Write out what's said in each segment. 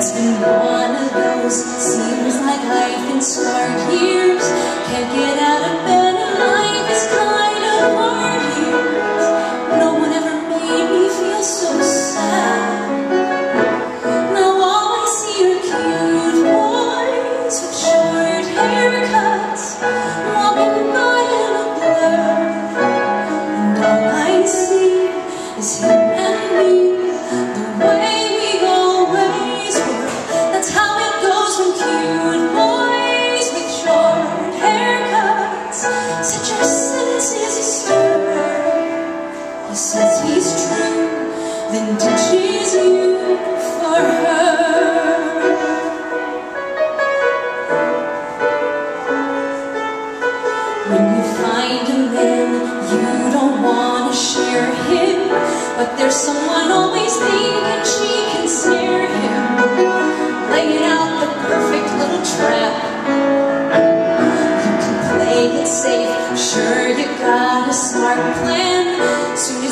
It's been one of those, seems like life in stark years, can't get out of bed. says he's true, then ditches you for her. When you find a man you don't want to share him, but there's someone always thinking she can snare him, laying out the perfect little trap. You can play it safe. I'm sure you got a smart plan, so you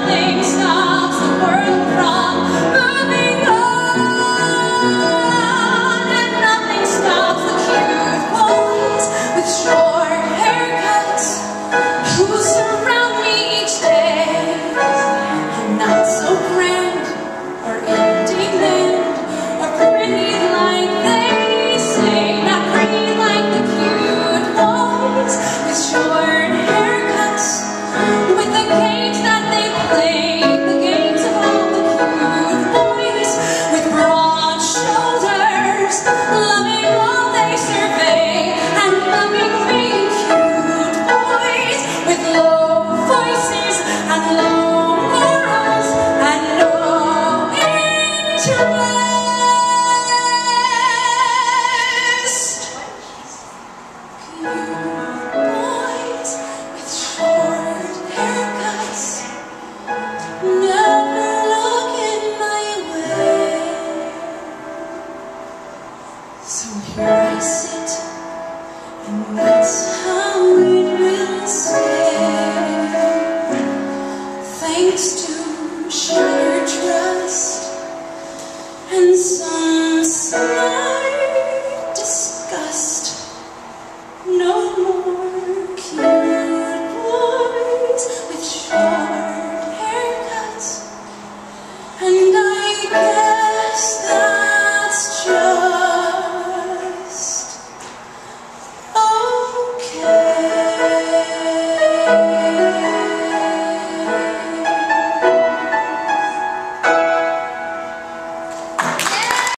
Nothing stops. Jesus.